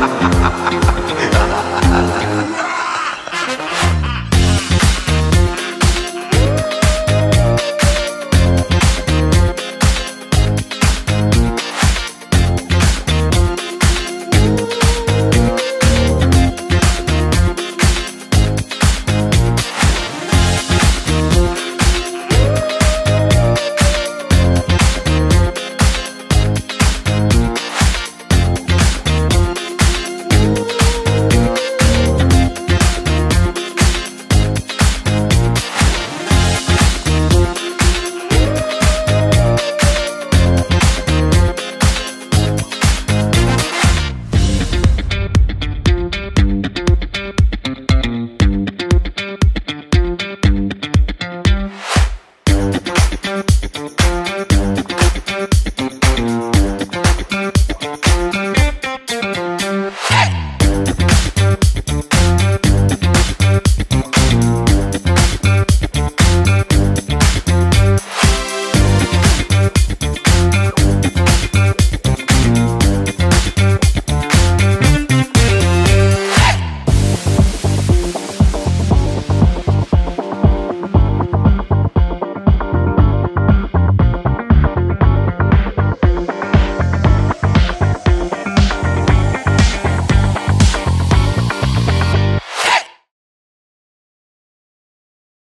ハハハハ!